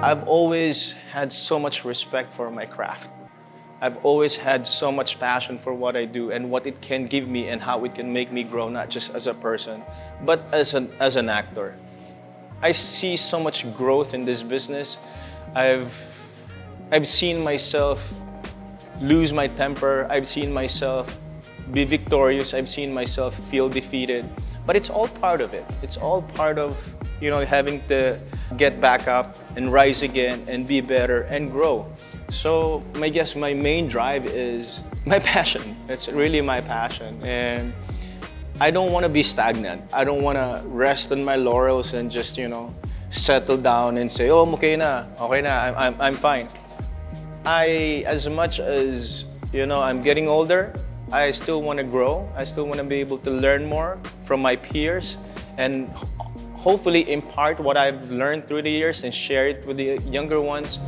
I've always had so much respect for my craft. I've always had so much passion for what I do and what it can give me and how it can make me grow, not just as a person, but as an, as an actor. I see so much growth in this business. I've, I've seen myself lose my temper. I've seen myself be victorious. I've seen myself feel defeated. But it's all part of it. It's all part of, you know, having to get back up and rise again and be better and grow. So I guess my main drive is my passion. It's really my passion. And I don't want to be stagnant. I don't want to rest on my laurels and just, you know, settle down and say, oh, okay na, okay na, I'm, I'm, I'm fine. I, as much as, you know, I'm getting older, I still want to grow. I still want to be able to learn more from my peers and hopefully impart what I've learned through the years and share it with the younger ones.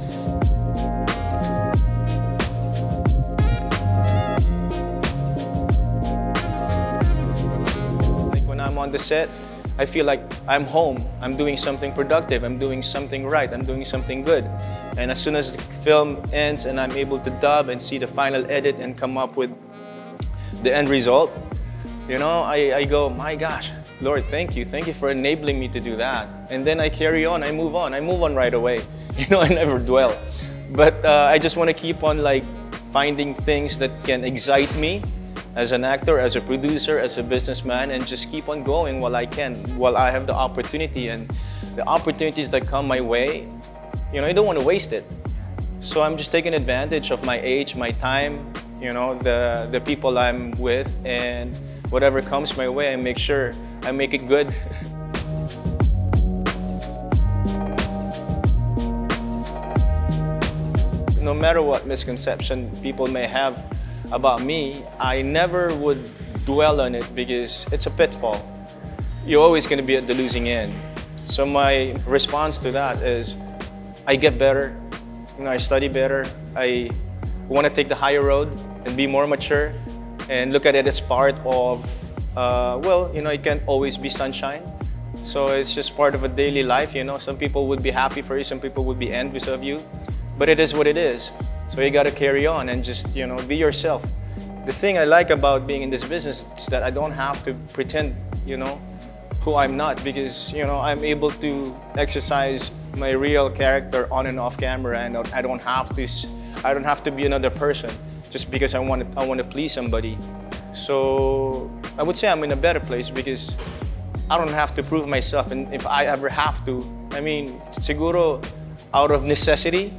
Like when I'm on the set, I feel like I'm home. I'm doing something productive. I'm doing something right. I'm doing something good. And as soon as the film ends and I'm able to dub and see the final edit and come up with the end result, you know, I, I go, my gosh, Lord, thank you. Thank you for enabling me to do that. And then I carry on, I move on. I move on right away. You know, I never dwell. But uh, I just want to keep on like finding things that can excite me as an actor, as a producer, as a businessman, and just keep on going while I can, while I have the opportunity. And the opportunities that come my way, you know, I don't want to waste it. So I'm just taking advantage of my age, my time, you know, the, the people I'm with, and whatever comes my way, I make sure I make it good. no matter what misconception people may have about me, I never would dwell on it because it's a pitfall. You're always going to be at the losing end. So my response to that is I get better, you know, I study better, I want to take the higher road and be more mature and look at it as part of, uh, well, you know, it can't always be sunshine. So it's just part of a daily life, you know. Some people would be happy for you, some people would be envious of you, but it is what it is. So you got to carry on and just, you know, be yourself. The thing I like about being in this business is that I don't have to pretend, you know, who I'm not because, you know, I'm able to exercise my real character on and off camera and I don't have to I don't have to be another person just because I want to I want to please somebody. So I would say I'm in a better place because I don't have to prove myself and if I ever have to, I mean, seguro out of necessity,